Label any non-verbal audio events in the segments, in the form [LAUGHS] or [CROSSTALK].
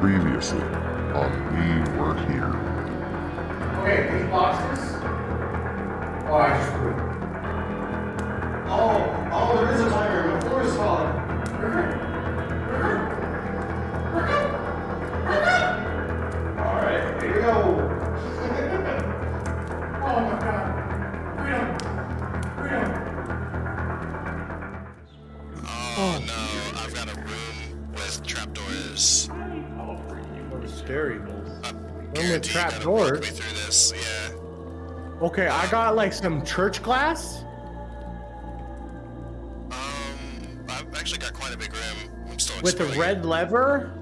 Previously on We Were Here. Okay, these boxes. Oh, I just it. Oh, oh, there is a timer. My floor is falling. All Scary. I'm with guaranteed trap that'll doors? Through this, yeah. Okay, I got like some church glass. Um, I've actually got quite a big room. I'm still with a exploring red lever.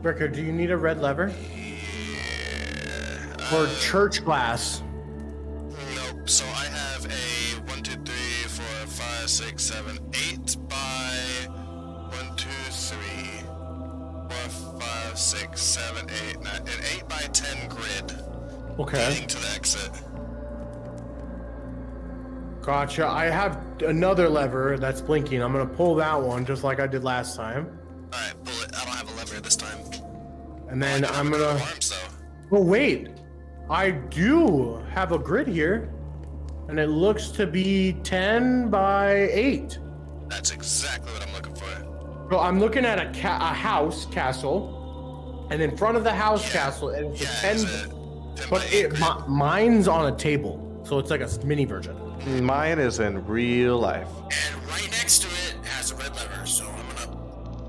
Bricker, do you need a red lever? Or church glass? Six, seven, eight by one, two, three, four, five, six, seven, eight, nine, an eight by ten grid Okay. leading to the exit. Gotcha. I have another lever that's blinking. I'm gonna pull that one just like I did last time. All right, bullet. I don't have a lever this time. And then I'm gonna. alarms though. Oh, wait. I do have a grid here. And it looks to be 10 by 8. That's exactly what I'm looking for. So I'm looking at a, ca- a house castle. And in front of the house castle, and it's Yeah, a it's 10. a 10 by But eight it, mi- mine's on a table. So it's like a mini version. Mine is in real life. And right next to it has a red lever, so I'm gonna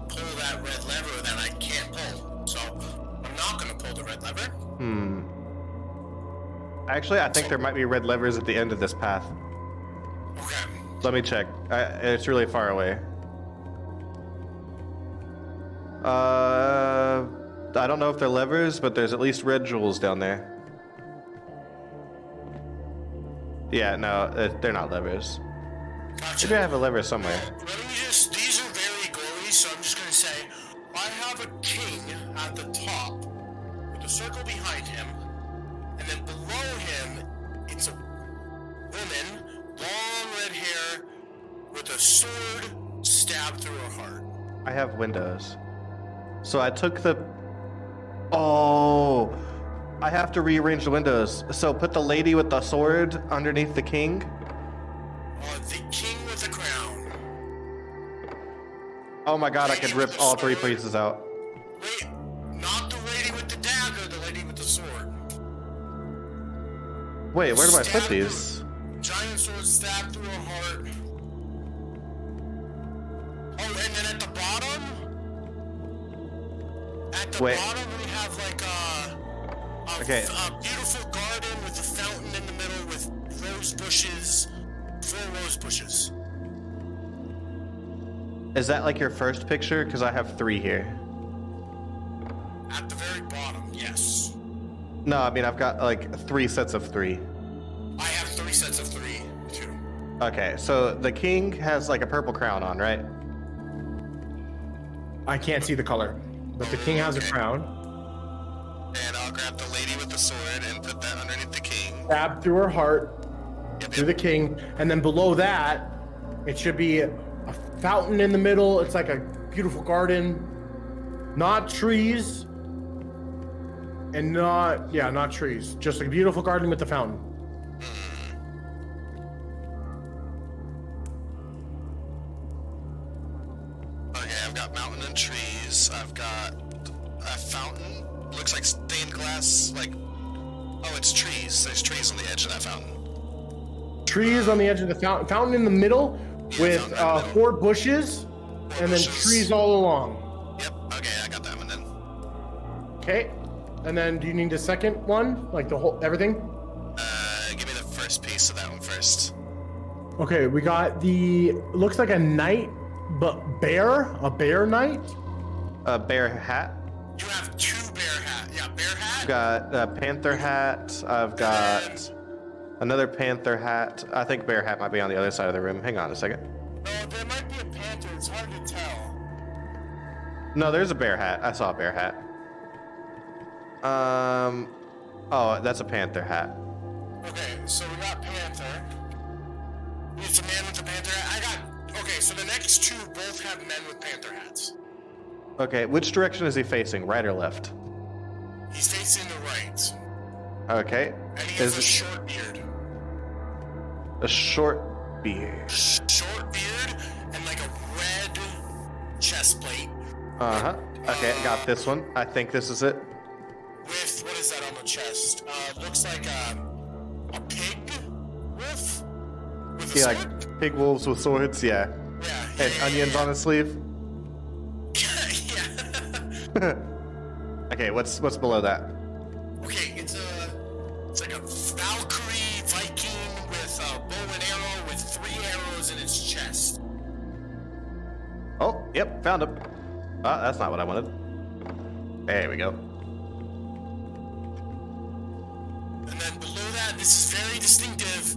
pull that red lever that I can't pull. So I'm not gonna pull the red lever. Hmm. Actually, I think there might be red levers at the end of this path. Okay. Let me check. I, it's really far away. Uh, I don't know if they're levers, but there's at least red jewels down there. Yeah, no, uh, they're not levers. Gotcha. I have a lever somewhere. Let me just, I have windows. So I took the. Oh, I have to rearrange the windows. So put the lady with the sword underneath the king. Uh, the king with a crown. Oh my god, I could rip all three pieces out. Wait, not the lady with the dagger, the lady with the sword. Wait, where do I put Stab these? At the Wait. bottom we have like a, a, Okay. a beautiful garden with a fountain in the middle with rose bushes, four rose bushes. Is that like your first picture? Because I have three here. At the very bottom, yes. No, I mean I've got like three sets of three. I have three sets of three, too. Okay, so the king has like a purple crown on, right? I can't see the color. But the king has a crown. And I'll grab the lady with the sword and put that underneath the king. Stabbed through her heart. Yep, through the king, and then below that, it should be a fountain in the middle. It's like a beautiful garden, not trees, and not yeah, not trees. Just a beautiful garden with a fountain. Fountain. Looks like stained glass. Like, oh, it's trees. There's trees on the edge of that fountain. Trees on the edge of the fountain, fountain in the middle with fountain the uh, middle. four bushes, and then trees all along. Yep. Okay, I got that one then. Okay, and then do you need a second one, like the whole everything? Uh, give me the first piece of that one first. Okay, we got the looks like a knight, but bear, a bear knight. A bear hat. Got a panther hat. I've got another panther hat. I think bear hat might be on the other side of the room. Hang on a second. No, there might be a panther. It's hard to tell. No, there's a bear hat. I saw a bear hat. Um, oh, that's a panther hat. Okay, so we got panther. It's a man with a panther hat. I got. Okay, so the next two both have men with panther hats. Okay, which direction is he facing? Right or left? He's facing the right, Okay. and he has Is a short beard. a short beard? Short beard and like a red chest plate Uh huh. Okay, I got this one. I think this is it. with what is that on the chest? Uh, looks like a a pig wolf with a See, like pig wolves with swords, yeah. yeah, And yeah, onions on his sleeve. [LAUGHS] yeah. [LAUGHS] Okay, what's what's below that? Okay, it's a it's like a Valkyrie Viking with a bow and arrow with three arrows in its chest. Oh, yep, found him. Ah, that's not what I wanted. There we go. And then below that, this is very distinctive.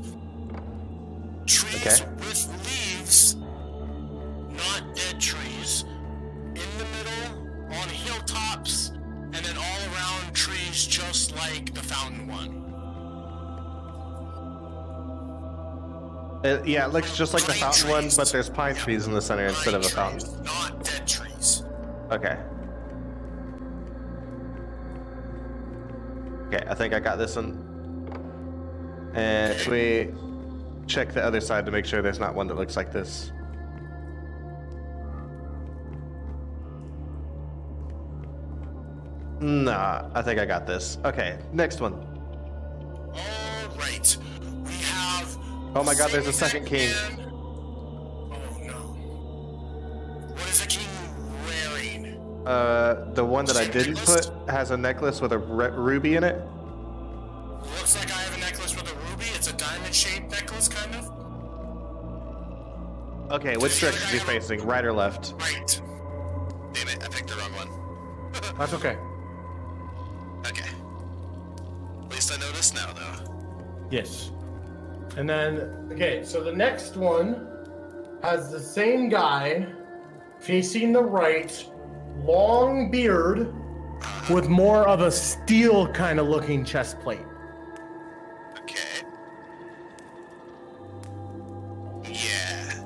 Trees Okay. Uh, yeah, it looks just like the fountain one, but there's pine trees in the center instead of a fountain. Not dead trees. Okay. Okay, I think I got this one. And should we check the other side to make sure there's not one that looks like this? Nah, I think I got this. Okay, next one. Oh my god, there's a second king. Oh no. What is the king wearing? Uh, the one that I didn't put has a necklace with a re- ruby in it. Looks like I have a necklace with a ruby. It's a diamond-shaped necklace, kind of. Okay, which direction is he facing? Right or left? Right. Damn it, I picked the wrong one. [LAUGHS] That's okay. Okay. At least I know this now, though. Yes. And then, okay, so the next one has the same guy facing the right, long beard with more of a steel kind of looking chest plate. Okay. Yeah.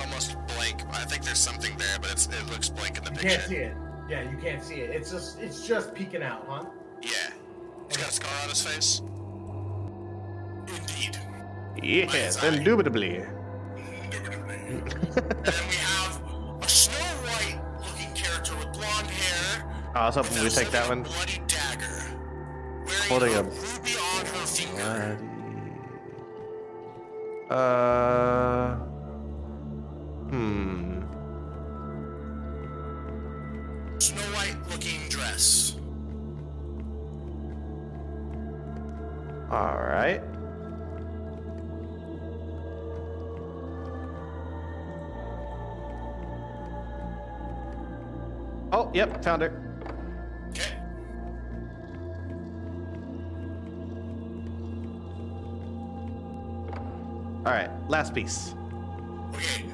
Almost blank. I think there's something there, but it's, it looks blank in the You picture. can't see it. Yeah, you can't see it. It's just it's just peeking out, huh? Yeah. He's got a scar on his face. Yes, indubitably. and then we have a Snow White looking character with blonde hair. I was hoping we'd take that one. bloody dagger. Holding a a- ruby on her finger. Uh. Hmm. Snow White looking dress. All right. Oh, yep, found her. Okay. All right, last piece. Okay.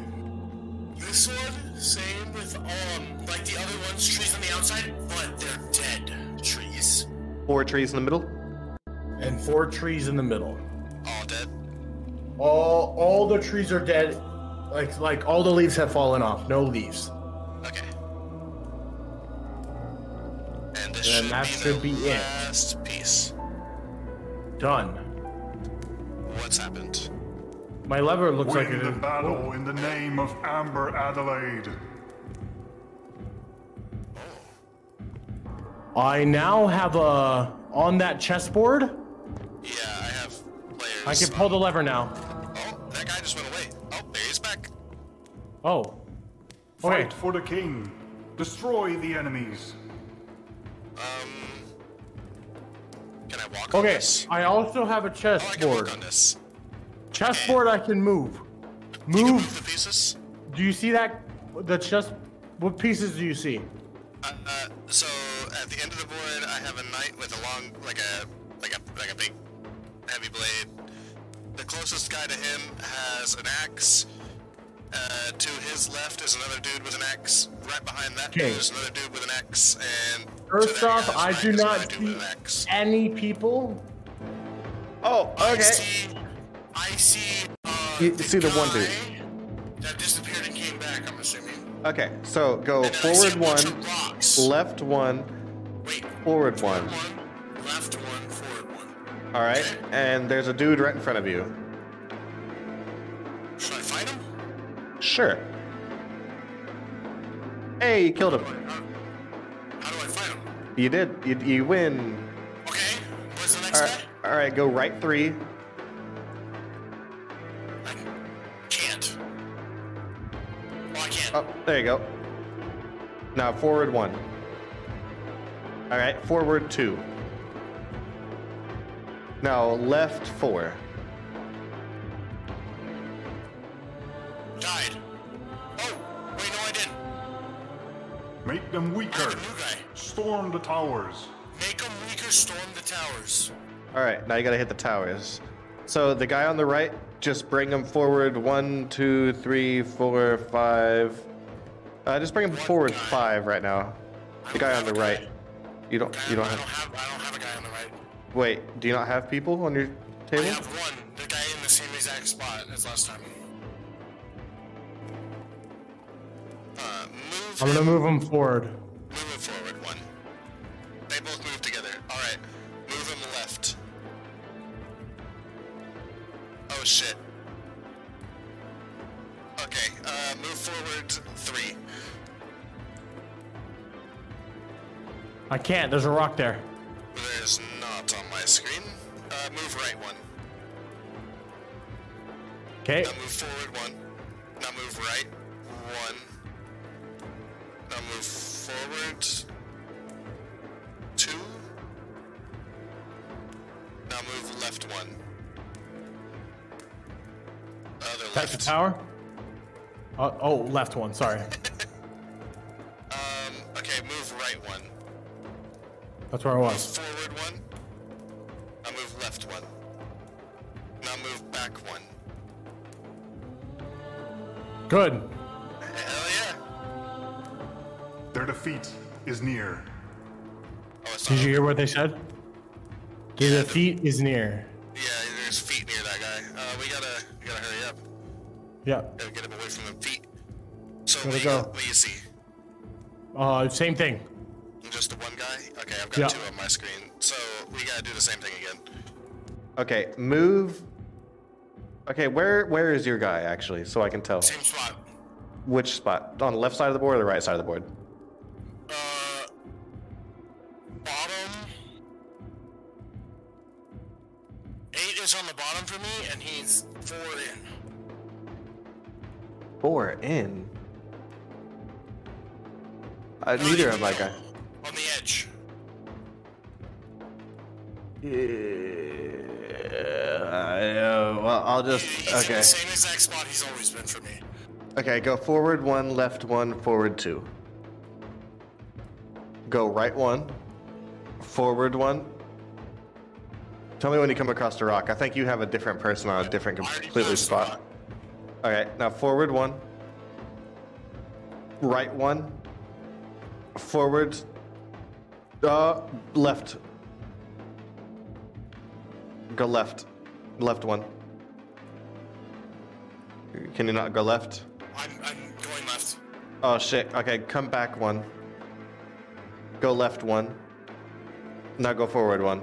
This one, same with um like the other ones, trees on the outside, but they're dead trees. Four trees in the middle. And four trees in the middle. All dead. All all the trees are dead. Like like all the leaves have fallen off. No leaves. And this Then should, that be, should the be it. last piece. Done. What's happened? My lever looks like Win it the is. battle in the name of Amber Adelaide. I now have a on that chessboard. Yeah, I have players. I can pull the lever now. Oh, that guy just went away. Oh, there he's back. Oh. Okay. Fight for the king. Destroy the enemies. Can I walk on Okay. this? I also have a Oh, I chessboard. walk on this. Chessboard I can move. You can Move. move the pieces. Do you see that? The chess. What pieces do you see? Uh, uh, so at the end of the board, I have a knight with a long, like a, like a, like a big, heavy blade. The closest guy to him has an axe. Uh, to his left is another dude with an axe. Right behind that dude is another dude with an axe. And First off, I do not see with an axe. any people. Oh, I okay. see I see uh You see the one dude. Okay, so go And then I see forward a bunch one, of rocks. left one, Wait. forward one. One, left one, forward one. All right, and there's a dude right in front of you. Should I fight him? Sure. Hey, you killed him. You did. You, you win. Okay. Where's the next All guy? right, all right, go right three. I can't. Well, I can't. Oh, there you go. Now forward one. All right, forward two. Now left four. Died. Oh, wait, no, I didn't. Make them I weaker. Storm the towers. Make them weaker, storm the towers. All right, now you gotta hit the towers. So the guy on the right, just bring him forward one, two, three, four, five. Uh, just bring him forward guy. five right now. The guy on the right. You don't. You don't I don't have. have. I don't have a guy on the right. Wait. Do you not have people on your table? I have one. The guy in the same exact spot as last time. Uh, move I'm gonna move him forward. Move him forward one. They both move together. Alright. Move him left. Oh shit. Okay, uh, move forward three. I can't. There's a rock there. There's not on my screen. Uh, move right one. Okay. Now move forward one. Now move right one. Now move forward Other Attack the tower. Uh, oh, left one. Sorry. [LAUGHS] Um, okay, move right one. That's where I Move was. forward one. Now move left one. Now move back one. Good. Hell yeah! Their defeat is near. Oh, Did you hear what they said? The defeat is near. Yeah. Gotta get him away from the feet. So Gotta what, you, go. what do you see? Uh, same thing. Just the one guy? Okay, I've got Yeah. two on my screen. So we gotta do the same thing again. Okay, move. Okay, where where is your guy actually, so I can tell Same spot. which spot on the left side of the board or the right side of the board? Uh, bottom. Eight is on the bottom for me, and he's four in. Four in. Uh, neither of my guy. On the edge. Yeah. well, I'll just He's okay. the same exact spot he's always been for me. Okay, go forward one, left one, forward two. Go right one, forward one. Tell me when you come across the rock. I think you have a different person on a different completely spot. Rock. Okay, now forward one, right one, forward, uh, left. Go left, left one. Can you not go left? I'm, I'm going left. Oh shit. Okay, come back one. Go left one. Now go forward one.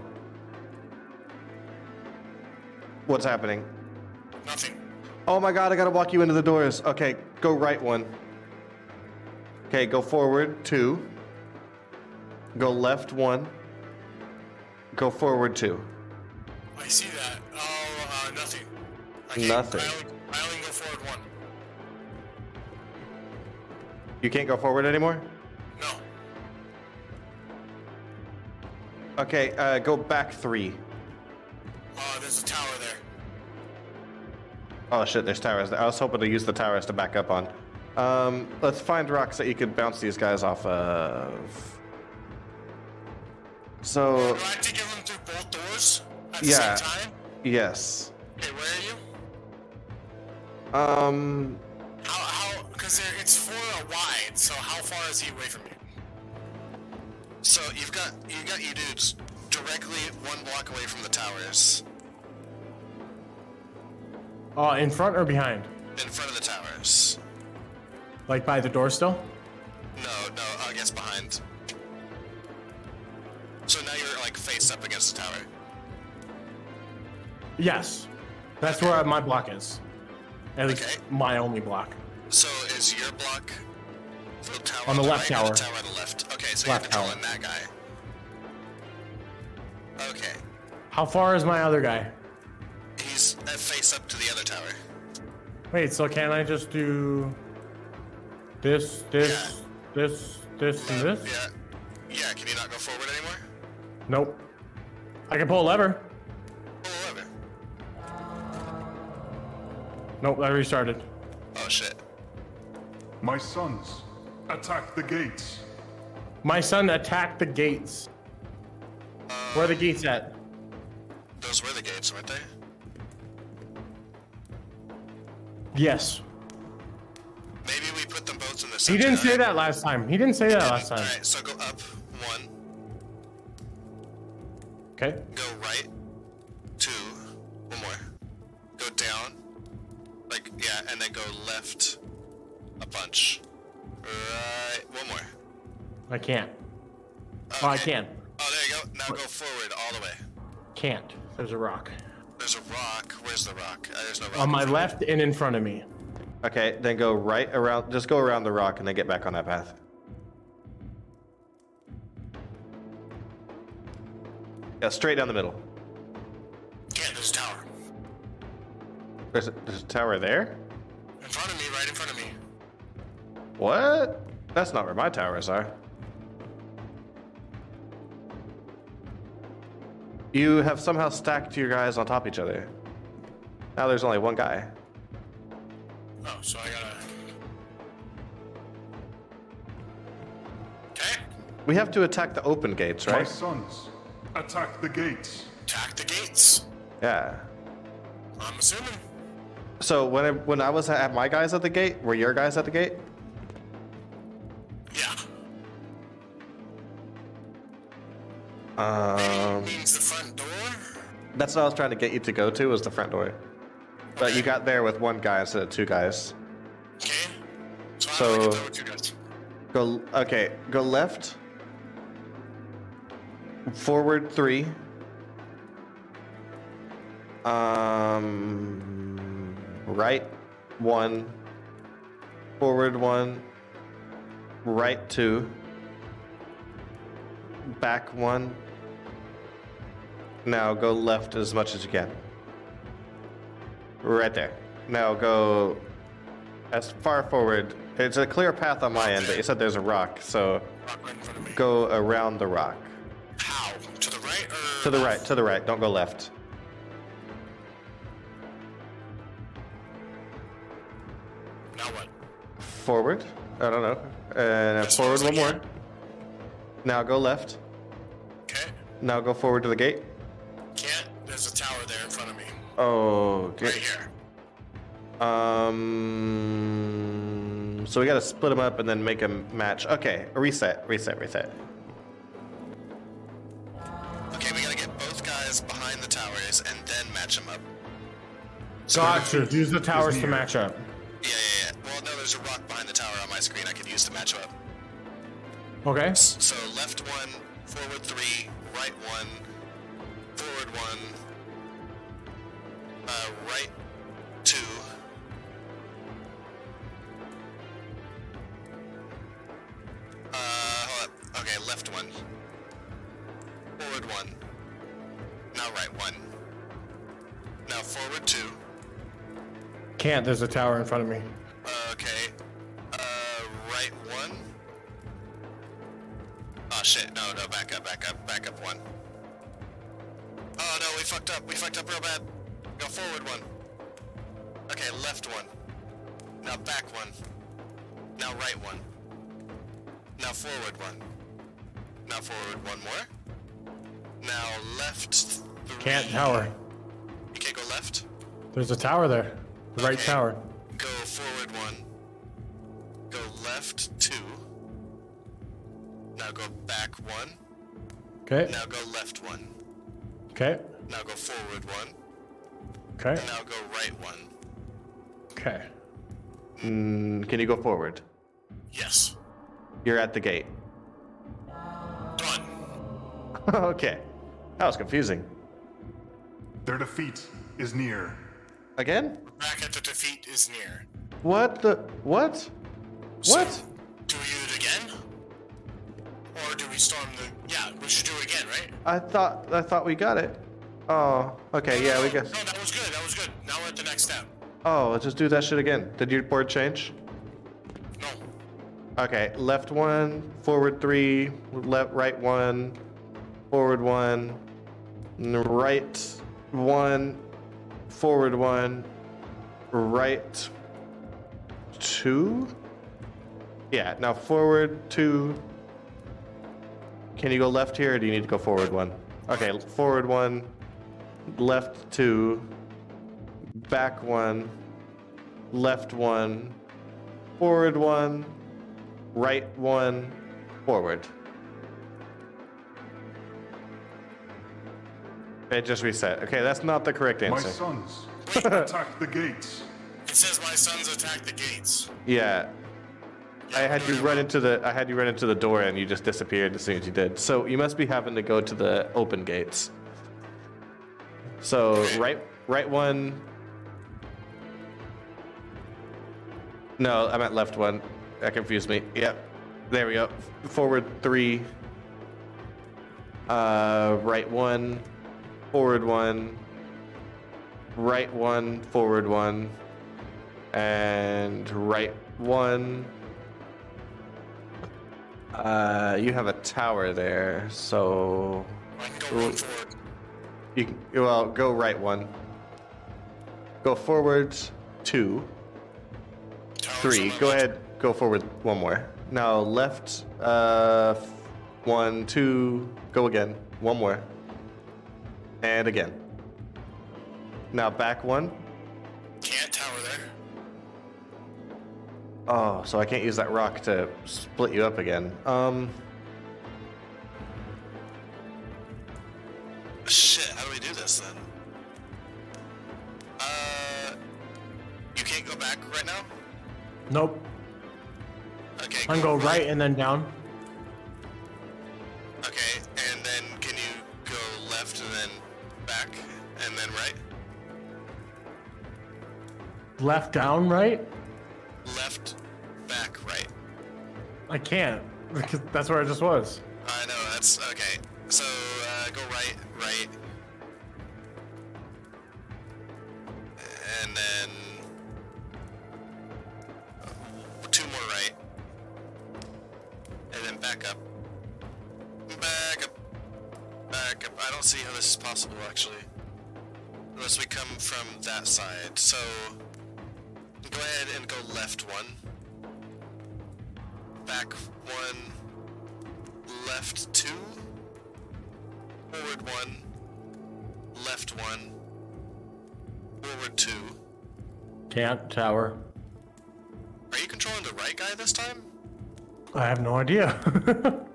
What's happening? Nothing. Oh my god, I gotta walk you into the doors. Okay, go right one. Okay, go forward two. Go left one. Go forward two. I see that. Oh, uh, nothing. I Nothing. I only, I only go forward one. You can't go forward anymore? No. Okay, uh, go back three. Uh, there's a tower there. Oh shit, there's towers. I was hoping to use the towers to back up on. Um, let's find rocks that you could bounce these guys off of. So, Do I have to give him through both doors at the Yeah. same time? yes. Okay, where are you? Um, How, how, because it's four wide, so how far is he away from you? So you've got you've got you dudes directly one block away from the towers, Uh, in front or behind? in front of the towers. Like by the door still? No, no, I guess behind. So now you're like face up against the tower. Yes. That's where my block is. At least Okay. my only block. So is your block the tower On the right left or tower. The tower on the left. Okay, so Left you're tower. controlling that guy. Okay, How far is my other guy? He's uh, face up to the other tower. Wait, so can I just do this, this, this, this, and this? Yeah, yeah. Can you not go forward anymore? Nope. I can pull a lever. Pull a lever. Nope, I restarted. Oh shit. My sons, attack the gates. My son attacked the gates. Where are the gates at? Those were the gates, weren't they? Yes. Maybe we put them both in the He didn't say that last time. He didn't say that last time. Alright, so go up one, Okay. go right two, one more. Go down, like yeah, and then go left a bunch. Right, one more. I can't. Oh, I Okay. can. Oh, there you go. Now go forward all the way. Can't. There's a rock. There's a rock. Where's the rock? Uh, there's no rock. On my left and in front of me. Okay, then go right around. Just go around the rock and then get back on that path. Yeah, straight down the middle. Yeah, there's a tower. There's a, there's a tower there. In front of me, right in front of me. What? That's not where my towers are. You have somehow stacked your guys on top of each other. Now there's only one guy. Oh, so I gotta. Okay. We have to attack the open gates, right? My sons, attack the gates. Attack the gates. Yeah. I'm assuming. So when I, when I was at my guys at the gate, were your guys at the gate? Yeah. Um, that's what I was trying to get you to go to was the front door. But you got there with one guy instead of two guys. Okay. So, So- I don't know what you guys. Go okay. Go left. Forward three. Um, right one. Forward one. Right two. Back one. Now go left as much as you can. Right there. Now go as far forward. It's a clear path on my end, but you said there's a rock, so Rock right in front of me. go around the rock. How? To the right or? To the right, to the right. Don't go left. Now what? Forward. I don't know. And Just forward one more. Now go left. Okay. Now go forward to the gate. Can't. There's a tower there in front of me. Oh, Right okay. here. Um. So we gotta split them up and then make them match. Okay, reset, reset, reset. Okay, we gotta get both guys behind the towers and then match them up. Gotcha. Use the towers to match up. Yeah, yeah, yeah. Well, no, there's a rock behind the tower on my screen I could use to match up. Okay. So left one, forward three, right one, forward one, uh, right two. Uh, hold up. Okay, left one. Forward one. Now right one. Now forward two. Can't. There's a tower in front of me. Okay. Uh, right one. Oh shit! No, no, back up, back up, back up one. Oh no, we fucked up. We fucked up real bad. Forward one. Okay, left one. Now back one. Now right one. Now forward one. Now forward one more. Now left. Three. Can't tower. You can't go left. There's a tower there. The right Okay. tower. Go forward one. Go left two. Now go back one. Okay. Now go left one. Okay. Now go forward one. Okay. Now go right one. Okay. Mm, can you go forward? Yes. You're at the gate. Done. [LAUGHS] okay. That was confusing. Their defeat is near. Again? Back at the defeat is near. What the? What? What? Do we do it again? Or do we storm the? Yeah, we should do it again, right? I thought I thought we got it. Oh, okay, yeah, we got. No, that was good. That was good. Now we're at the next step. Oh, let's just do that shit again. Did your board change? No. Okay, left one, forward three, left, right one, forward one, right one, forward one, right two. Yeah, now forward two. Can you go left here, or do you need to go forward one? Okay, forward one, left two, back one, left one, forward one, right one, forward. It just reset. Okay, that's not the correct answer. My sons, [LAUGHS] attack the gates. It says my sons attack the gates. Yeah. I had you run into the I had you run into the door and you just disappeared as soon as you did. So you must be having to go to the open gates. So right right one No, I meant left one. That confused me. Yep. There we go. Forward three. Uh right one. Forward one. Right one, forward one. And right one. Uh, you have a tower there, so you can, well go right one. Go forwards two, three. Go ahead, go forward one more. Now left, uh, one, two. Go again, one more, and again. Now back one. Can't tower there. Oh, so I can't use that rock to split you up again. Um, Nope. Okay. I can go right and then down. Okay, and then can you go left and then back and then right? Left, down, right? Left, back, right. I can't. Because that's where I just was. I know, that's okay. So, uh, go right, right. And then. Back up. Back up. Back up. I don't see how this is possible, actually. Unless we come from that side. So, go ahead and go left one. Back one left two, forward one, left one, forward two. Can't tower. Are you controlling the right guy this time? I have no idea. [LAUGHS]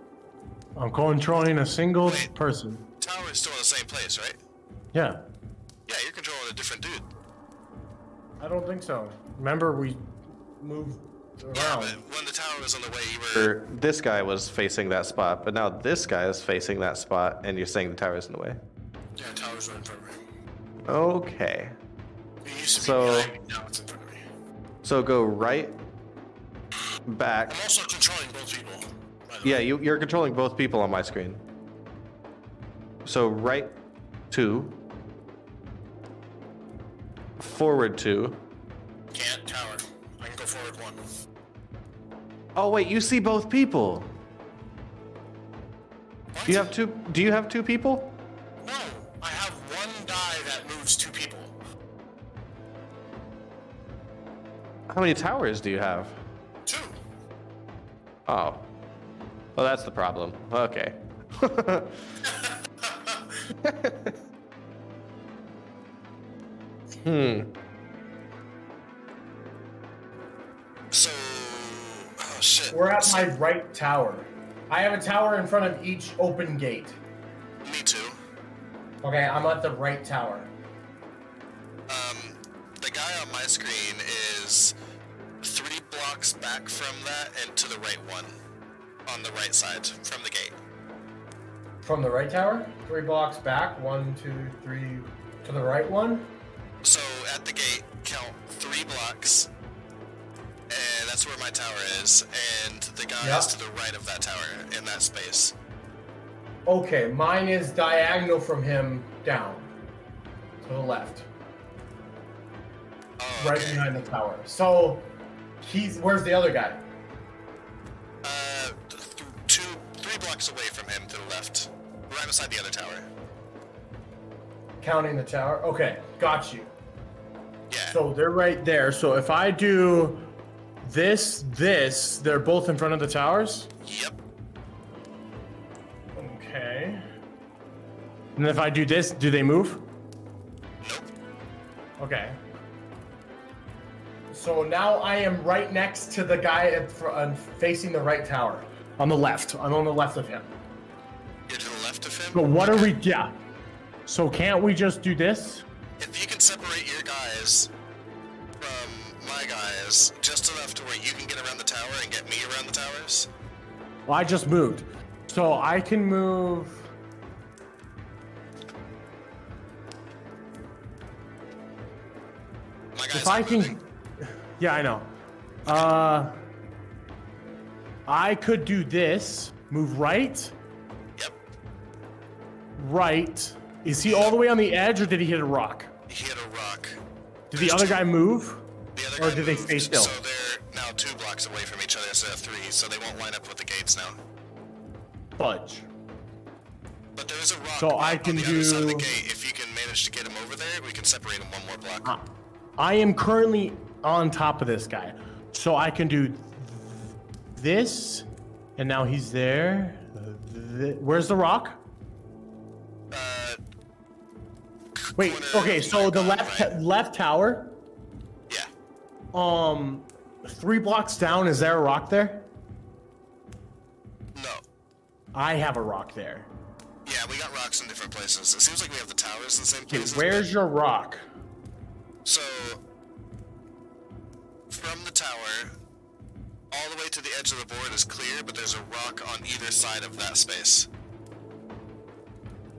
I'm controlling a single Wait. person. Tower is still in the same place, right? Yeah. Yeah, you're controlling a different dude. I don't think so. Remember, we moved Yeah, around. but when the tower was on the way, you were. this guy was facing that spot, but now this guy is facing that spot, and you're saying the tower is in the way. Yeah, tower's right in front of me. Okay. It used to So- behind now it's in front of me. So go right, back. I'm also controlling both people. Yeah, way. you, you're controlling both people on my screen. So right two, forward two. Can't tower. I can go forward one. Oh wait, you see both people. What? Do you have two? Do you have two people? No, I have one die that moves two people. How many towers do you have? Two. Oh. Well, that's the problem. Okay. [LAUGHS] hmm. So. Oh, shit. We're at my right tower. I have a tower in front of each open gate. Me too. Okay, I'm at the right tower. Um, the guy on my screen is three blocks back from that and to the right one. On the right side from the gate. From the right tower, three blocks back. One, two, three. To the right one. So at the gate, count three blocks. And that's where my tower is. And the guy Yeah. is to the right of that tower in that space. Okay, mine is diagonal from him down to the left, Oh, right behind the tower. So he's where's the other guy? Uh, th- th- two, three blocks away from him to the left. Right beside the other tower. Counting the tower. Okay, got you. Yeah. So they're right there. So if I do this, this, they're both in front of the towers. Yep. Okay. And if I do this, do they move? Nope. Okay. So now I am right next to the guy uh, facing the right tower. On the left. I'm on the left of him. You're to the left of him. But what are we? Yeah. So can't we just do this? If you can separate your guys from my guys just enough to where you can get around the tower and get me around the towers, Well, I just moved. So I can move. my guys If I can. moving. Yeah, I know. Uh. I could do this. Move right. Yep. Right. Is he all the way on the edge or did he hit a rock? He hit a rock. Did the other guy move? The other Or guy did they moved, stay still? So they're now two blocks away from each other instead of three, so they won't line up with the gates now. Fudge. But there is a rock So I can the other side of the do- gate. If you can manage to get him over there, we can separate him one more block. I am currently on top of this guy. So I can do th- this, and now he's there. Th- Where's the rock? Uh, Wait, okay, so the left right? left tower, Yeah. um, three blocks down, is there a rock there? No. I have a rock there. Yeah, we got rocks in different places. It seems like we have the towers in the same Okay, places. where's your rock? So, from the tower, all the way to the edge of the board is clear, but there's a rock on either side of that space.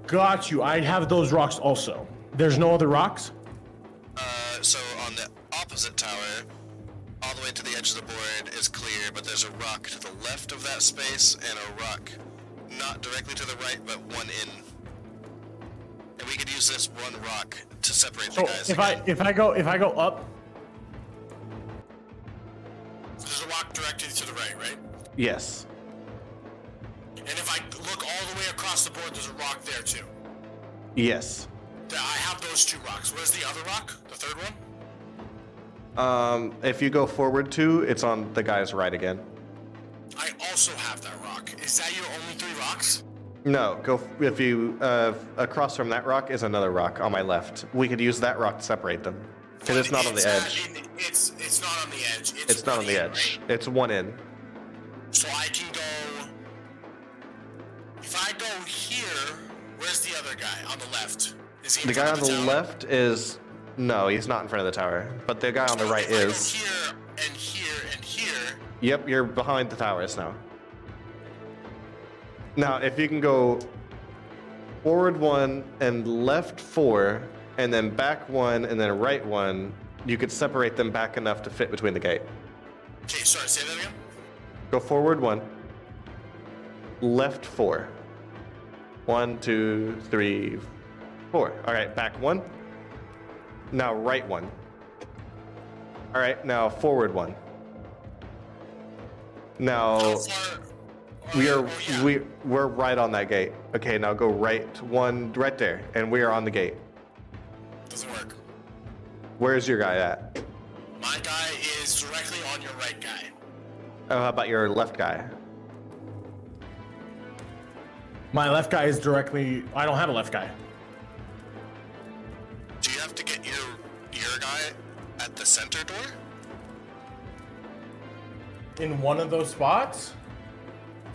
Got you. I have those rocks also. There's no other rocks? Uh, so on the opposite tower, all the way to the edge of the board is clear, but there's a rock to the left of that space and a rock not directly to the right, but one in. And we could use this one rock to separate So the guys. if I if I go if I go up, Yes. And if I look all the way across the board, there's a rock there too. Yes. I have those two rocks. Where's the other rock? The third one? Um, if you go forward two, it's on the guy's right again. I also have that rock. Is that your only three rocks? No, go if you uh, across from that rock is another rock on my left. We could use that rock to separate them because it's not on the not edge. in- it's it's not on the edge. It's, It's not on the in, edge. right? It's one in. Left? Is he The guy on the tower? left is no, he's not in front of the tower. But the guy on the right if I go is. here and here and here. Yep, you're behind the towers now. Now, if you can go forward one and left four, and then back one and then right one, you could separate them back enough to fit between the gate. Okay, sorry. Say that again. Go forward one, left four. One, two, three, four. All right, back one. Now right one. All right, now forward one. Now we are we we're right on that gate. Okay, now go right one right there, and we are on the gate. Doesn't work. Where's your guy at? My guy is directly on your right guy. Oh, how about your left guy? my left guy is directly. I don't have a left guy to get your your guy at the center door? In one of those spots?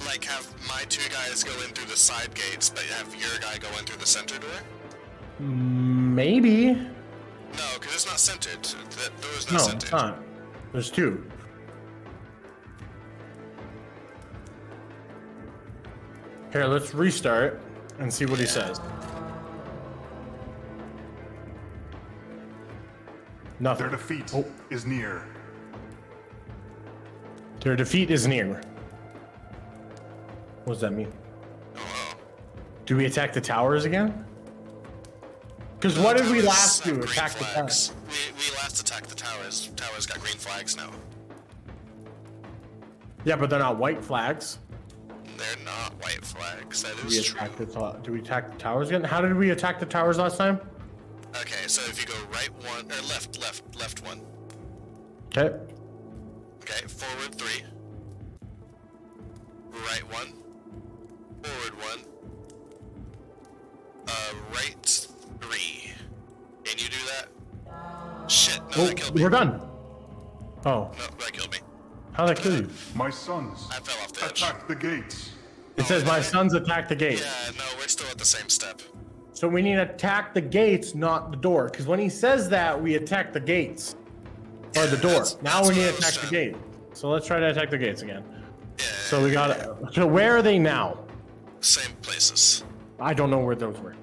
Like have my two guys go in through the side gates, but have your guy go in through the center door? Maybe. No, because it's not centered. No, no centered. it's not. There's two. Here, let's restart and see what he says. Nothing. Their defeat Oh. is near. Their defeat is near. What does that mean? Do we attack the towers again? Because what did we last do? green Attack the towers. We, we last attacked the towers. Towers got green flags now. Yeah, but they're not white flags. They're not white flags. That We is true. attack the do we attack the towers again? How did we attack the towers last time? Left, left, left one. Okay. Okay, forward three. Right one. Forward one. Uh, right three. Can you do that? Shit, no, Oh, that killed me. we're done. Oh, No, that killed me. how'd that kill you? My sons, I fell off the edge. attack the gates. It says my sons attack the gate. Yeah, no, we're still at the same step. So we need to attack the gates, not the door. Because when he says that, we attack the gates. Or the door. That's- now that's we need to attack the gate. So let's try to attack the gates again. Yeah, So we got So where are they now? same places. I don't know where those were.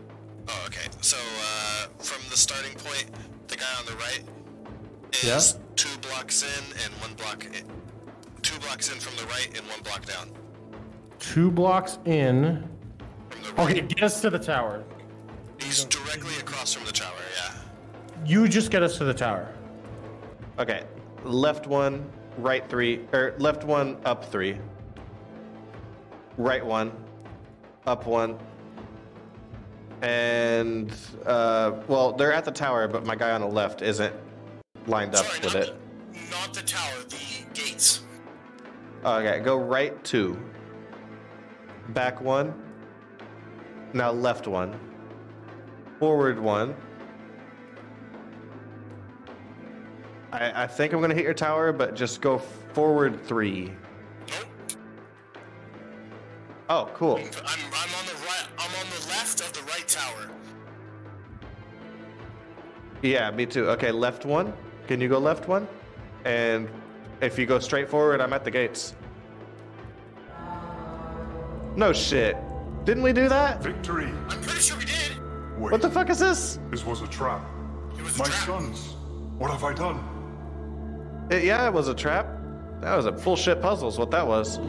Oh, okay. So, uh, from the starting point, the guy on the right is Yeah. two blocks in and one block in. Two blocks in from the right and one block down. Two blocks in. From the right. Okay, get us to the tower. He's directly across from the tower, yeah. You just get us to the tower. Okay, left one, right three, or left one, up three. Right one, up one. And, uh, well, they're at the tower, but my guy on the left isn't lined up Sorry, with not, it. The, not the tower, the gates. Okay, go right two. Back one. Now left one. Forward one. I, I think I'm gonna hit your tower, but just go forward three. Nope. Oh, cool. I'm, I'm on the right. I'm on the left of the right tower. Yeah, me too. Okay, left one. Can you go left one? And if you go straight forward, I'm at the gates. No shit. Didn't we do that? Victory. Wait, What the fuck is this? this was a trap. It was a My trap. sons, what have I done? It- yeah, it was a trap. That was a bullshit puzzle, is what that was.